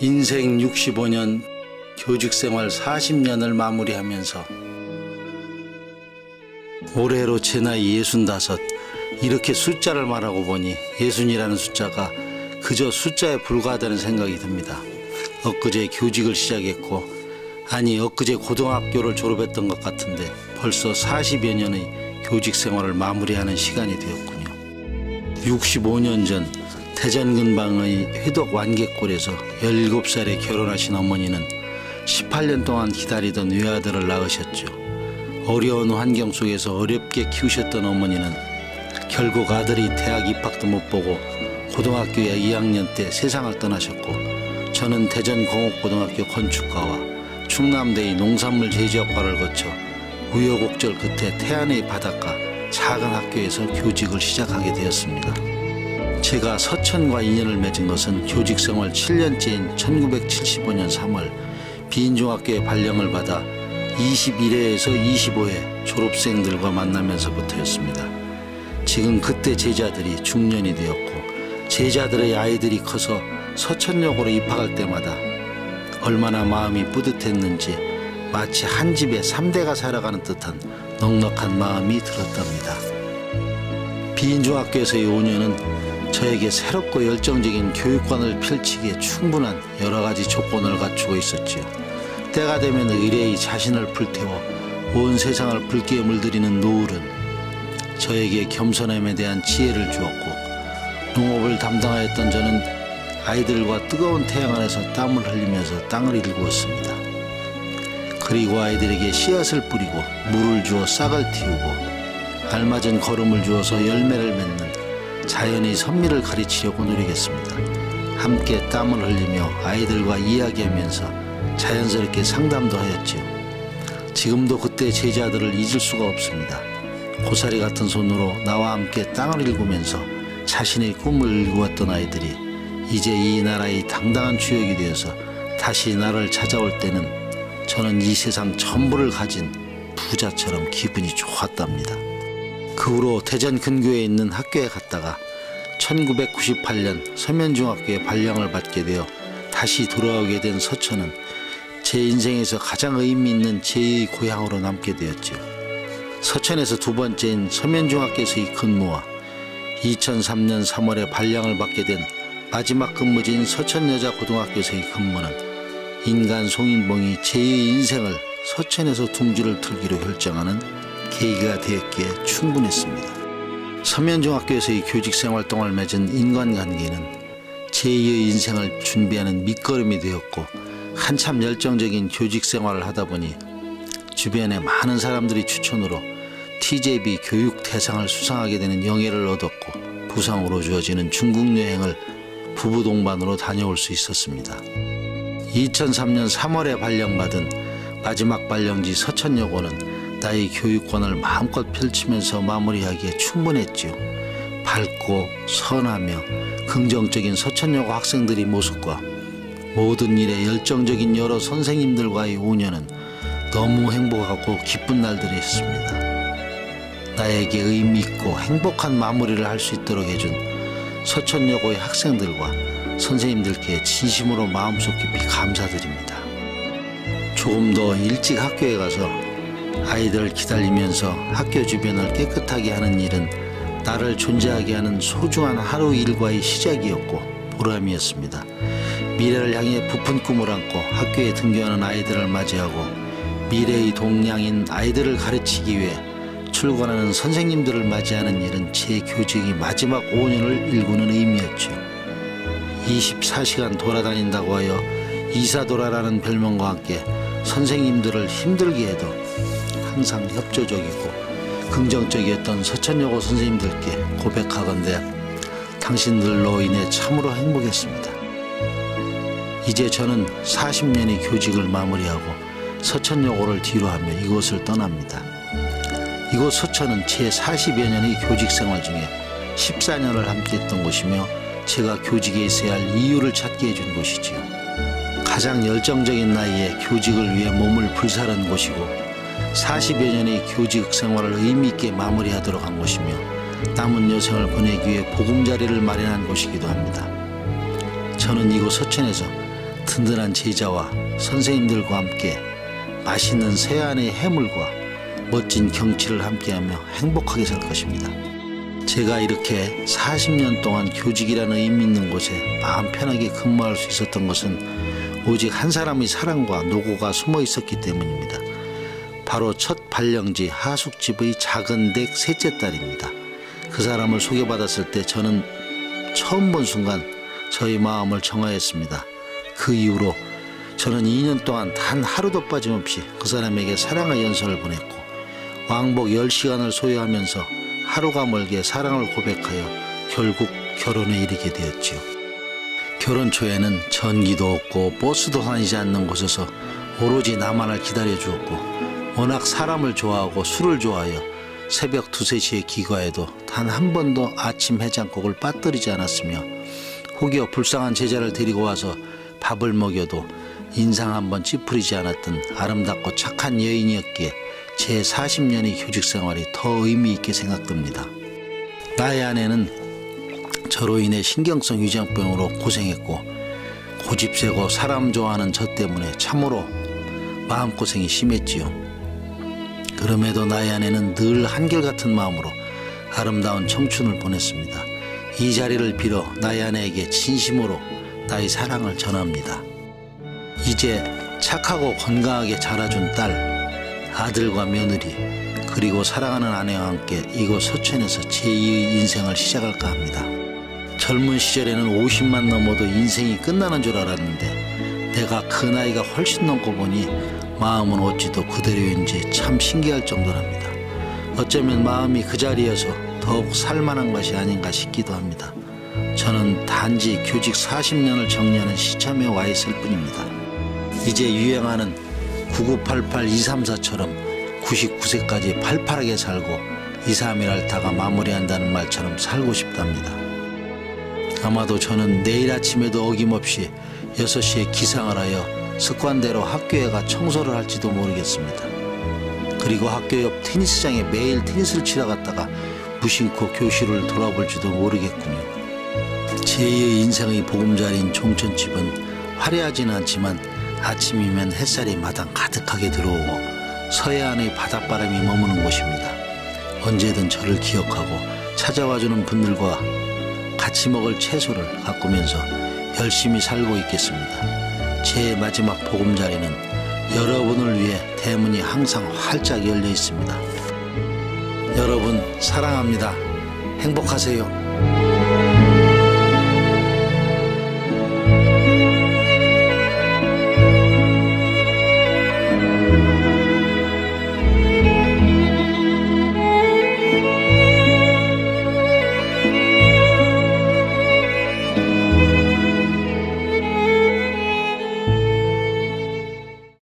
인생 65년 교직 생활 40년을 마무리하면서 올해로 제 나이 65 이렇게 숫자를 말하고 보니 예순이라는 숫자가 그저 숫자에 불과하다는 생각이 듭니다. 엊그제 교직을 시작했고 아니 엊그제 고등학교를 졸업했던 것 같은데 벌써 40여 년의 교직 생활을 마무리하는 시간이 되었군요. 65년 전 대전 근방의 회덕 완객골에서 17살에 결혼하신 어머니는 18년 동안 기다리던 외아들을 낳으셨죠. 어려운 환경 속에서 어렵게 키우셨던 어머니는 결국 아들이 대학 입학도 못 보고 고등학교에 2학년 때 세상을 떠나셨고 저는 대전 공업고등학교 건축과와 충남대의 농산물 제조학과를 거쳐 우여곡절 끝에 태안의 바닷가 작은 학교에서 교직을 시작하게 되었습니다. 제가 서천과 인연을 맺은 것은 교직 생활 7년째인 1975년 3월 비인중학교의 발령을 받아 21회에서 25회 졸업생들과 만나면서부터였습니다. 지금 그때 제자들이 중년이 되었고 제자들의 아이들이 커서 서천역으로 입학할 때마다 얼마나 마음이 뿌듯했는지 마치 한 집에 3대가 살아가는 듯한 넉넉한 마음이 들었답니다. 비인중학교에서의 5년은 저에게 새롭고 열정적인 교육관을 펼치기에 충분한 여러 가지 조건을 갖추고 있었지요. 때가 되면 의뢰의 자신을 불태워 온 세상을 붉게 물들이는 노을은 저에게 겸손함에 대한 지혜를 주었고 농업을 담당하였던 저는 아이들과 뜨거운 태양 안에서 땀을 흘리면서 땅을 일구었습니다. 그리고 아이들에게 씨앗을 뿌리고 물을 주어 싹을 틔우고 알맞은 걸음을 주어서 열매를 맺는 자연의 선미를 가르치려고 노리겠습니다. 함께 땀을 흘리며 아이들과 이야기하면서 자연스럽게 상담도 하였지요. 지금도 그때 제자들을 잊을 수가 없습니다. 고사리 같은 손으로 나와 함께 땅을 일구면서 자신의 꿈을 일구었던 아이들이 이제 이 나라의 당당한 주역이 되어서 다시 나를 찾아올 때는 저는 이 세상 전부를 가진 부자처럼 기분이 좋았답니다. 그 후로 대전 근교에 있는 학교에 갔다가 1998년 서면중학교에 발령을 받게 되어 다시 돌아오게 된 서천은 제 인생에서 가장 의미 있는 제2의 고향으로 남게 되었죠. 서천에서 두 번째인 서면중학교에서의 근무와 2003년 3월에 발령을 받게 된 마지막 근무지인 서천여자고등학교에서의 근무는 인간 송인봉이 제2의 인생을 서천에서 둥지를 틀기로 결정하는 계기가 되었기에 충분했습니다. 서면중학교에서의 교직 생활 동안 맺은 인간관계는 제2의 인생을 준비하는 밑거름이 되었고 한참 열정적인 교직 생활을 하다 보니 주변에 많은 사람들이 추천으로 TJB 교육 대상을 수상하게 되는 영예를 얻었고 부상으로 주어지는 중국 여행을 부부 동반으로 다녀올 수 있었습니다. 2003년 3월에 발령받은 마지막 발령지 서천여고는 나의 교육권을 마음껏 펼치면서 마무리하기에 충분했지요. 밝고 선하며 긍정적인 서천여고 학생들의 모습과 모든 일에 열정적인 여러 선생님들과의 5년은 너무 행복하고 기쁜 날들이었습니다. 나에게 의미 있고 행복한 마무리를 할 수 있도록 해준 서천여고의 학생들과 선생님들께 진심으로 마음속 깊이 감사드립니다. 조금 더 일찍 학교에 가서 아이들 기다리면서 학교 주변을 깨끗하게 하는 일은 나를 존재하게 하는 소중한 하루 일과의 시작이었고 보람이었습니다. 미래를 향해 부푼 꿈을 안고 학교에 등교하는 아이들을 맞이하고 미래의 동량인 아이들을 가르치기 위해 출근하는 선생님들을 맞이하는 일은 제 교직의 마지막 5년을 일구는 의미였죠. 24시간 돌아다닌다고 하여 이사도라라는 별명과 함께 선생님들을 힘들게 해도 항상 협조적이고 긍정적이었던 서천여고 선생님들께 고백하건대 당신들로 인해 참으로 행복했습니다. 이제 저는 40년의 교직을 마무리하고 서천여고를 뒤로하며 이곳을 떠납니다. 이곳 서천은 제 40여 년의 교직 생활 중에 14년을 함께했던 곳이며 제가 교직에 있어야 할 이유를 찾게 해준 곳이지요. 가장 열정적인 나이에 교직을 위해 몸을 불사른 곳이고 40여 년의 교직 생활을 의미 있게 마무리하도록 한 곳이며 남은 여생을 보내기 위해 보금자리를 마련한 곳이기도 합니다. 저는 이곳 서천에서 든든한 제자와 선생님들과 함께 맛있는 새안의 해물과 멋진 경치를 함께하며 행복하게 살 것입니다. 제가 이렇게 40년 동안 교직이라는 의미 있는 곳에 마음 편하게 근무할 수 있었던 것은 오직 한 사람의 사랑과 노고가 숨어 있었기 때문입니다. 바로 첫 발령지 하숙집의 작은 댁 셋째 딸입니다. 그 사람을 소개받았을 때 저는 처음 본 순간 저의 마음을 정하였습니다. 그 이후로 저는 2년 동안 단 하루도 빠짐없이 그 사람에게 사랑의 연설을 보냈고 왕복 10시간을 소요하면서 하루가 멀게 사랑을 고백하여 결국 결혼에 이르게 되었지요. 결혼 초에는 전기도 없고 버스도 다니지 않는 곳에서 오로지 나만을 기다려 주었고 워낙 사람을 좋아하고 술을 좋아하여 새벽 두세 시에 귀가해도 단 한 번도 아침 해장국을 빠뜨리지 않았으며 혹여 불쌍한 제자를 데리고 와서 밥을 먹여도 인상 한 번 찌푸리지 않았던 아름답고 착한 여인이었기에 제 40년의 교직 생활이 더 의미 있게 생각됩니다. 나의 아내는 저로 인해 신경성 위장병으로 고생했고 고집세고 사람 좋아하는 저 때문에 참으로 마음고생이 심했지요. 그럼에도 나의 아내는 늘 한결같은 마음으로 아름다운 청춘을 보냈습니다. 이 자리를 빌어 나의 아내에게 진심으로 나의 사랑을 전합니다. 이제 착하고 건강하게 자라준 딸, 아들과 며느리, 그리고 사랑하는 아내와 함께 이곳 서천에서 제2의 인생을 시작할까 합니다. 젊은 시절에는 50만 넘어도 인생이 끝나는 줄 알았는데 내가 그 나이가 훨씬 넘고 보니 마음은 어찌도 그대로인지 참 신기할 정도랍니다. 어쩌면 마음이 그 자리여서 더욱 살만한 것이 아닌가 싶기도 합니다. 저는 단지 교직 40년을 정리하는 시점에 와 있을 뿐입니다. 이제 유행하는 9988-234처럼 99세까지 팔팔하게 살고 2, 3일 앓다가 마무리한다는 말처럼 살고 싶답니다. 아마도 저는 내일 아침에도 어김없이 6시에 기상을 하여 습관대로 학교에 가 청소를 할지도 모르겠습니다. 그리고 학교 옆 테니스장에 매일 테니스를 치러 갔다가 무심코 교실을 돌아볼지도 모르겠군요. 제2의 인생의 보금자리인 종천집은 화려하지는 않지만 아침이면 햇살이 마당 가득하게 들어오고 서해안의 바닷바람이 머무는 곳입니다. 언제든 저를 기억하고 찾아와주는 분들과 같이 먹을 채소를 가꾸면서 열심히 살고 있겠습니다. 제 마지막 보금자리는 여러분을 위해 대문이 항상 활짝 열려 있습니다. 여러분 사랑합니다. 행복하세요.